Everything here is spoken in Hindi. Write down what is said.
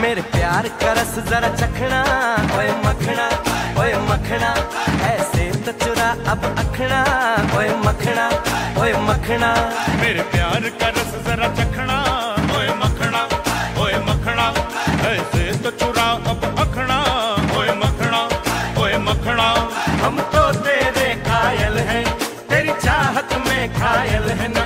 मेरे प्यार करस जरा चखना। ओए मखना ओए मखना, ऐसे तो चुरा अब अखना। ओए मखना ओए मखना। मेरे प्यार करस जरा चखना। ओए मखना ओए मखना, ऐसे तो चुरा अब अखना। ओए मखना ओए मखना, हम तो तेरे कायल हैं। तेरी चाहत में घायल हैं।